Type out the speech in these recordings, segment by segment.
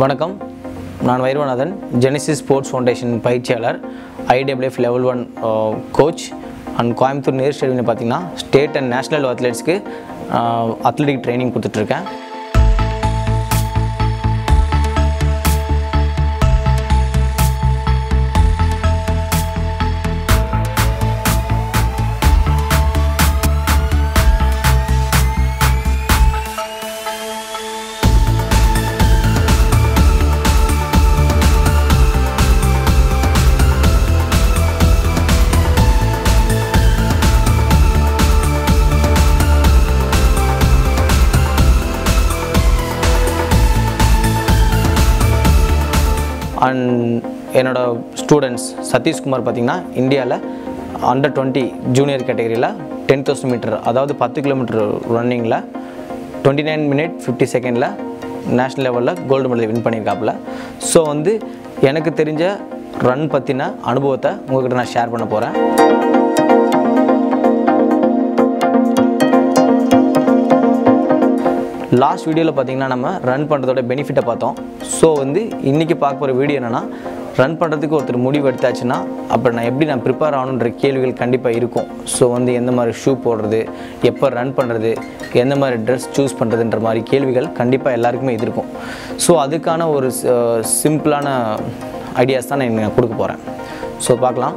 வணக்கம். நான் Vairavanathan Genesis sports foundation பயிற்சியாளர் IWF level one coach and Coimbatore Nehru stadium பார்த்தீங்கன்னா ஸ்டேட் அண்ட் நேஷனல் அத்லெட்ஸ்க்கு அத்லெட்டிக் ட்ரைனிங் கொடுத்துட்ருக்கேன் அண்ட் என்னோட ஸ்டூடெண்ட்ஸ் சதீஷ்குமார் பார்த்தீங்கன்னா இந்தியாவில் அண்டர் டுவெண்ட்டி ஜூனியர் கேட்டகரியில் டென் தௌசண்ட் மீட்டர் அதாவது பத்து கிலோமீட்டர் ரன்னிங்கில் டுவெண்ட்டி நைன் மினிட் ஃபிஃப்டி செகண்டில் நேஷ்னல் லெவலில் கோல்டு மெடல் வின் பண்ணியிருக்காப்புல. ஸோ வந்து எனக்கு தெரிஞ்ச ரன் பற்றின அனுபவத்தை உங்கள்கிட்ட நான் ஷேர் பண்ண போகிறேன் லாஸ்ட் வீடியோவில் பார்த்தீங்கன்னா நம்ம ரன் பண்ணுறதோட பெனிஃபிட்டை பார்த்தோம். ஸோ வந்து இன்றைக்கி பார்க்க போகிற வீடியோ என்னென்னா ரன் பண்ணுறதுக்கு ஒருத்தர் முடிவு எடுத்தாச்சுன்னா அப்போ நான் எப்படி நான் ப்ரிப்பேர் ஆகணுன்ற கேள்விகள் கண்டிப்பாக இருக்கும். ஸோ வந்து எந்த மாதிரி ஷூ போடுறது எப்போ ரன் பண்ணுறது எந்த மாதிரி ட்ரெஸ் சூஸ் பண்ணுறதுன்ற மாதிரி கேள்விகள் கண்டிப்பாக எல்லாருக்குமே இது இருக்கும் ஸோ அதுக்கான ஒரு சிம்பிளான ஐடியாஸ் தான் நான் கொடுக்க போகிறேன் ஸோ பார்க்கலாம்.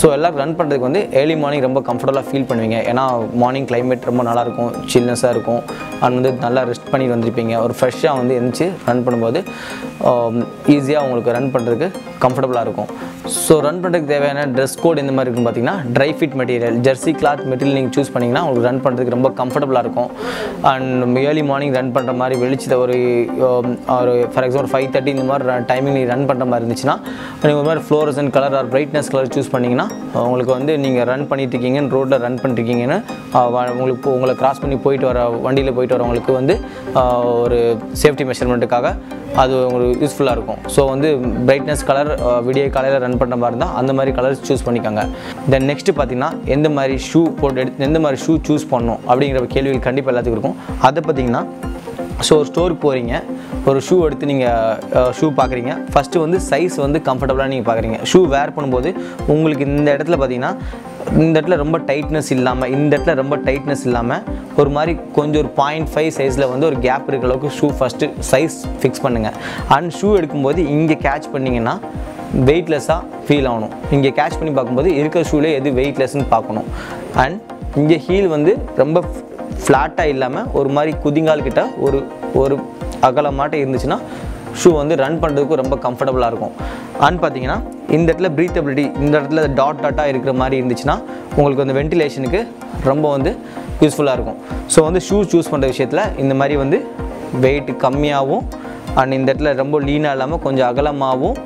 ஸோ எல்லோரும் ரன் பண்ணுறதுக்கு வந்து ஏர்லி மார்னிங் ரொம்ப கம்ஃபர்டபுளாக ஃபீல் பண்ணுவீங்க. ஏன்னா மார்னிங் கிளைமேட் ரொம்ப நல்லாயிருக்கும் சில்னஸாக இருக்கும். அண்ட் வந்து நல்லா ரெஸ்ட் பண்ணி வந்திருப்பீங்க. ஒரு ஃப்ரெஷ்ஷாக வந்து எழுந்துச்சு ரன் பண்ணும்போது um, ஈஸியாக உங்களுக்கு ரன் பண்ணுறதுக்கு கம்ஃபர்டபுளாக இருக்கும். ஸோ ரன் பண்ணுறதுக்கு தேவையான ட்ரெஸ் கோட் எந்த மாதிரி இருக்குன்னு பார்த்தீங்கன்னா dry fit material jersey cloth material நீங்கள் சூஸ் பண்ணிங்கன்னா உங்களுக்கு ரன் பண்ணுறதுக்கு ரொம்ப கம்ஃபர்டபுளாக இருக்கும். அண்ட் ஏர்லி மார்னிங் ரன் பண்ணுற மாதிரி வெளிச்சத்தை ஒரு um, ஒரு ஃபார் எக்ஸாம்பிள் ஃபைவ் தேர்ட்டி இந்த மாதிரி டைமிங் நீங்கள் ரன் பண்ணுற மாதிரி இருந்துச்சுன்னா நீங்கள் ஒரு மாதிரி fluorescent colour or brightness colour choose பண்ணிங்கன்னா உங்களுக்கு வந்து நீங்கள் ரன் பண்ணிட்டுருக்கீங்கன்னு ரோட்டில் ரன் பண்ணிருக்கீங்கன்னு உங்களுக்கு உங்களை கிராஸ் பண்ணி போயிட்டு வர வண்டியில் போயிட்டு வரவங்களுக்கு வந்து ஒரு சேஃப்டி மெஷர்மெண்ட்டுக்காக அது உங்களுக்கு யூஸ்ஃபுல்லாக இருக்கும். ஸோ வந்து பிரைட்னஸ் கலர் விடிய காலையில் ரன் பண்ணுற மாதிரி இருந்தால் அந்த மாதிரி கலர்ஸ் சூஸ் பண்ணிக்கோங்க. தென் நெக்ஸ்ட்டு பார்த்தீங்கன்னா எந்த மாதிரி ஷூ போட்டு எடுத்து எந்த மாதிரி ஷூ சூஸ் பண்ணணும் அப்படிங்கிற கேள்விகள் கண்டிப்பாக எல்லாத்துக்கும் இருக்கும். அதை பார்த்திங்கன்னா ஸோ ஒரு ஸ்டோருக்கு போகிறீங்க ஒரு ஷூ எடுத்து நீங்கள் ஷூ பார்க்குறீங்க. ஃபஸ்ட்டு வந்து சைஸ் வந்து கம்ஃபர்டபுளாக நீங்கள் பார்க்குறீங்க. ஷூ வேர் பண்ணும்போது உங்களுக்கு இந்த இடத்துல பார்த்தீங்கன்னா இந்த இடத்துல ரொம்ப டைட்னஸ் இல்லாமல் இந்த இடத்துல ரொம்ப டைட்னஸ் இல்லாமல் ஒரு மாதிரி கொஞ்சம் ஒரு பாயிண்ட் ஃபைவ் சைஸில் வந்து ஒரு கேப் இருக்கிற அளவுக்கு ஷூ ஃபஸ்ட்டு சைஸ் ஃபிக்ஸ் பண்ணுங்கள் அண்ட் ஷூ எடுக்கும்போது இங்கே கேட்ச் பண்ணிங்கன்னா வெயிட்லெஸ்ஸாக ஃபீல் ஆகணும். இங்கே கேட்ச் பண்ணி பார்க்கும்போது இருக்கிற ஷூலே எது வெயிட்லெஸ்ன்னு பார்க்கணும். அண்ட் இங்கே ஹீல் வந்து ரொம்ப ஃப்ளாட்டாக இல்லாமல் ஒரு மாதிரி குதிங்கால் கிட்ட ஒரு ஒரு அகலமாட்டம் இருந்துச்சுன்னா ஷூ வந்து ரன் பண்ணுறதுக்கு ரொம்ப கம்ஃபர்டபுளாக இருக்கும். அண்ட் பார்த்தீங்கன்னா இந்த இடத்துல ப்ரீத்தபிலிட்டி இந்த இடத்துல டாட் டாட்டாக இருக்கிற மாதிரி இருந்துச்சுன்னா உங்களுக்கு வந்து வென்டிலேஷனுக்கு ரொம்ப வந்து யூஸ்ஃபுல்லாக இருக்கும். ஸோ வந்து ஷூ சூஸ் பண்ணுற விஷயத்தில் இந்த மாதிரி வந்து வெயிட் கம்மியாகவும் அண்ட் இந்த இடத்துல ரொம்ப லீனாக இல்லாமல் கொஞ்சம் அகலமாகவும்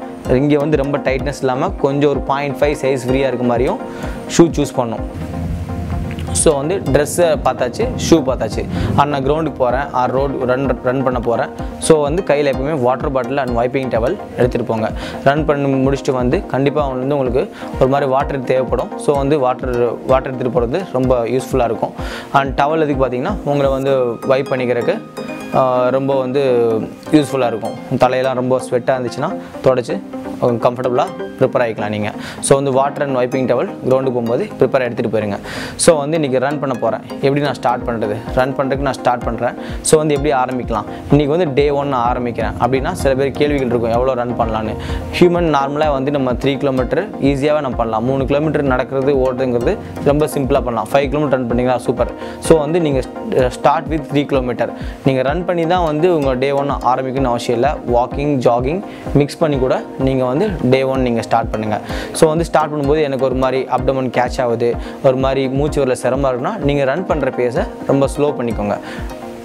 இங்கே வந்து ரொம்ப டைட்னஸ் இல்லாமல் கொஞ்சம் ஒரு பாயிண்ட் ஃபைவ் சைஸ் ஃப்ரீயாக இருக்க மாதிரியும் ஷூ சூஸ் பண்ணும். ஸோ வந்து ட்ரெஸ்ஸை பார்த்தாச்சு ஷூ பார்த்தாச்சு. அண்ட் நான் கிரவுண்டுக்கு போகிறேன் ஆர் ரோடு ரன் ரன் பண்ண போகிறேன் ஸோ வந்து கையில் எப்பவுமே water bottle and wiping towel எடுத்துகிட்டு போங்க. ரன் பண்ணி முடிச்சுட்டு வந்து கண்டிப்பாக வந்து உங்களுக்கு ஒரு மாதிரி வாட்டர் தேவைப்படும். ஸோ வந்து வாட்டர் வாட்டர் எடுத்துகிட்டு போகிறது ரொம்ப யூஸ்ஃபுல்லாக இருக்கும். அண்ட் டவல் எதுக்கு பார்த்தீங்கன்னா உங்களை வந்து வைப் பண்ணிக்கிறதுக்கு ரொம்ப வந்து யூஸ்ஃபுல்லாக இருக்கும். தலையெல்லாம் ரொம்ப ஸ்வெட்டாக இருந்துச்சுன்னா தொடச்சி கம்ஃபர்டபுளாக ப்ரிப்பேர் ஆகிக்கலாம் நீங்கள் ஸோ வந்து வாட்டர் அண்ட் வைப்பிங் டவல் கிரவுண்டுக்கு போகும்போது ப்ரிப்பேர் எடுத்துகிட்டு போயிருங்க. ஸோ வந்து இன்றைக்கி ரன் பண்ண போகிறேன் எப்படி நான் ஸ்டார்ட் பண்ணுறது ரன் பண்ணுறதுக்கு நான் ஸ்டார்ட் பண்ணுறேன் ஸோ வந்து எப்படி ஆரம்பிக்கலாம்? இன்றைக்கி வந்து டே ஒன் நான் ஆரம்பிக்கிறேன். அப்படின்னா சில பேர் கேள்விகள் இருக்கும் எவ்வளோ ரன் பண்ணலான்னு ஹியூமன் நார்மலாக வந்து நம்ம த்ரீ கிலோமீட்டர் ஈஸியாகவே நம்ம பண்ணலாம். மூணு கிலோமீட்டர் நடக்கிறது ஓடுறதுங்கிறது ரொம்ப சிம்பிளாக பண்ணலாம். ஃபைவ் கிலோமீட்டர் ரன் பண்ணிங்களா சூப்பர் ஸோ வந்து நீங்கள் ஸ்டார்ட் வித் த்ரீ கிலோமீட்டர் நீங்கள் ரன் பண்ணி தான் வந்து உங்கள் டே ஒன் ஆரம்பிக்கணும்னு அவசியம் இல்லை. வாக்கிங் ஜாகிங் மிக்ஸ் பண்ணி கூட நீங்கள் வந்து டே ஒன் நீங்கள் ஸ்டார்ட் பண்ணுங்கள் ஸோ வந்து ஸ்டார்ட் பண்ணும்போது எனக்கு ஒரு மாதிரி அப்டமன் கேட்ச் ஆகுது. ஒரு மாதிரி மூச்சு வரல சிரமம் இருக்குன்னா நீங்கள் ரன் பண்ணுற பேஸை ரொம்ப ஸ்லோ பண்ணிக்கோங்க.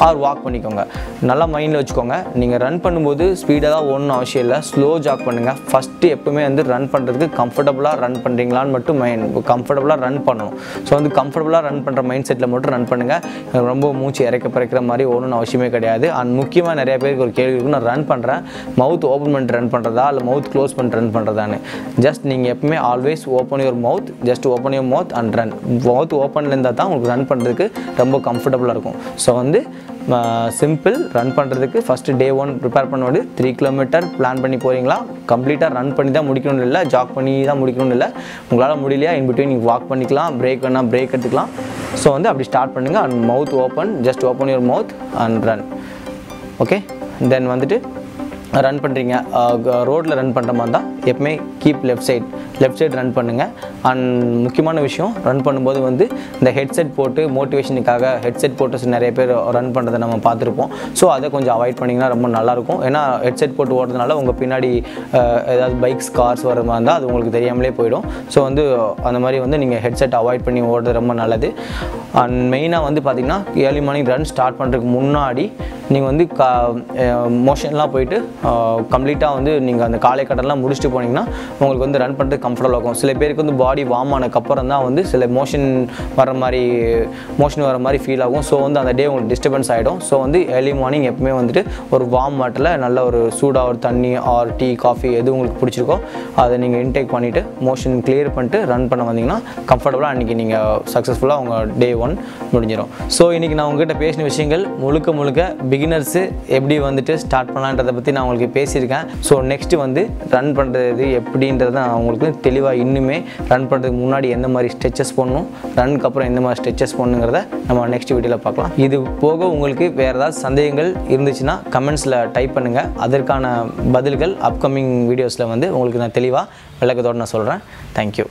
ஆர் வாக் பண்ணிக்கோங்க. நல்லா மைண்டில் வச்சுக்கோங்க. நீங்கள் ரன் பண்ணும்போது ஸ்பீடாக தான் ஒன்றும் அவசியம் இல்லை. ஸ்லோ ஜாக் பண்ணுங்கள் ஃபஸ்ட்டு எப்போவுமே வந்து ரன் பண்ணுறதுக்கு கம்ஃபர்டபுளாக ரன் பண்ணுறீங்களான்னு மட்டும் மைண்ட் கம்ஃபர்டபுளாக ரன் பண்ணணும். ஸோ வந்து கம்ஃபர்டபுளாக ரன் பண்ணுற மைண்ட் செட்டில் மட்டும் ரன் பண்ணுங்கள் ரொம்ப மூச்சு இறக்க பிறக்கிற மாதிரி ஒன்றும் அவசியமே கிடையாது. அண்ட் முக்கியமாக நிறைய பேருக்கு ஒரு கேள்வி இருக்கும். நான் ரன் பண்ணுறேன் மவுத் ஓப்பன் பண்ணிட்டு ரன் பண்ணுறதா இல்லை மவுத் க்ளோஸ் பண்ணிட்டு ரன் பண்ணுறதான்னு ஜஸ்ட் நீங்கள் எப்பவுமே always open your mouth just open your mouth and run mouth ஓப்பனில் இருந்தால் தான் உங்களுக்கு ரன் பண்ணுறதுக்கு ரொம்ப கம்ஃபர்டபுளாக இருக்கும். ஸோ வந்து சிம்பிள் ரன் பண்ணுறதுக்கு ஃபஸ்ட்டு டே ஒன் ப்ரிப்பேர் பண்ணோடு த்ரீ கிலோமீட்டர் பிளான் பண்ணி போகிறீங்களா கம்ப்ளீட்டாக ரன் பண்ணி தான் முடிக்கணும்னு இல்லை ஜாக் பண்ணி தான் முடிக்கணும்னு இல்லை. உங்களால் முடியலையா? இன்பிட்வீன் நீங்கள் வாக் பண்ணிக்கலாம் பிரேக் வேணால் பிரேக் எடுத்துக்கலாம். ஸோ வந்து அப்படி ஸ்டார்ட் பண்ணுங்கள் and mouth open just open your mouth and run okay then வந்துட்டு ரன் பண்ணுறீங்க ரோட்டில் ரன் பண்ணுற மாதிரி தான். எப்பவுமே keep left side left side run பண்ணுங்கள் அண்ட் முக்கியமான விஷயம் ரன் பண்ணும்போது வந்து இந்த ஹெட்செட் போட்டு மோட்டிவேஷனுக்காக ஹெட்செட் போட்டு நிறைய பேர் ரன் பண்ணுறதை நம்ம பார்த்துருப்போம். ஸோ அதை கொஞ்சம் அவாய்ட் பண்ணிங்கன்னா ரொம்ப நல்லாயிருக்கும். ஏன்னா ஹெட்செட் போட்டு ஓடுறதுனால உங்கள் பின்னாடி ஏதாவது பைக்ஸ் கார்ஸ் வர மாதிரி இருந்தால் அது உங்களுக்கு தெரியாமலே போயிடும். ஸோ வந்து அந்த மாதிரி வந்து நீங்கள் ஹெட்செட் அவாய்ட் பண்ணி ஓடுறது ரொம்ப நல்லது. அண்ட் மெயினாக வந்து பார்த்திங்கன்னா ஏர்லி மார்னிங் ரன் ஸ்டார்ட் பண்ணுறதுக்கு முன்னாடி நீங்கள் வந்து கா மோஷன்லாம் போயிட்டு கம்ப்ளீட்டாக வந்து நீங்கள் அந்த காலை கடன்லாம் முடிச்சுட்டு போனீங்கன்னா உங்களுக்கு வந்து ரன் பண்ணுறது கம்ஃபர்டபுளாக இருக்கும். சில பேருக்கு வந்து பாடி வார்ம் ஆனதுக்கப்புறம் தான் வந்து சில மோஷன் வர மாதிரி மோஷன் வர மாதிரி ஃபீல் ஆகும். ஸோ வந்து அந்த டே உங்களுக்கு டிஸ்டர்பன்ஸ் ஆகிடும் ஸோ வந்து ஏர்லி மார்னிங் எப்பவுமே வந்துட்டு ஒரு வார்ம் வாட்டரில் நல்ல ஒரு சூடாக ஒரு தண்ணி ஆர் டீ காஃபி எது உங்களுக்கு பிடிச்சிருக்கோ அதை நீங்கள் இன்டேக் பண்ணிவிட்டு மோஷன் கிளியர் பண்ணிட்டு ரன் பண்ண வந்தீங்கன்னா கம்ஃபர்டபுளாக அன்றைக்கி நீங்கள் சக்ஸஸ்ஃபுல்லாக உங்கள் டே ஒன் முடிஞ்சிடும். ஸோ இன்றைக்கி நான் உங்ககிட்ட பேசின விஷயங்கள் முழுக்க முழுக்க பிகினர்ஸு எப்படி வந்துட்டு ஸ்டார்ட் பண்ணலான்றதை பற்றி நான் உங்களுக்கு பேசியிருக்கேன். ஸோ நெக்ஸ்ட்டு வந்து ரன் பண்ணுறது எப்படின்றத நான் உங்களுக்கு தெளிவாக இன்னுமே ரன் பண்ணுறதுக்கு முன்னாடி எந்த மாதிரி ஸ்ட்ரெச்சஸ் பண்ணணும் ரனுக்கு அப்புறம் எந்த மாதிரி ஸ்ட்ரெச்சஸ் பண்ணுங்கிறத நம்ம நெக்ஸ்ட் வீடியோவில் பார்க்கலாம். இது போக உங்களுக்கு வேறு ஏதாவது சந்தேகங்கள் இருந்துச்சுன்னா கமெண்ட்ஸில் டைப் பண்ணுங்கள் அதற்கான பதில்கள் அப்கமிங் வீடியோஸில் வந்து உங்களுக்கு நான் தெளிவாக விளக்கத்தோடு நான் சொல்கிறேன் தேங்க்யூ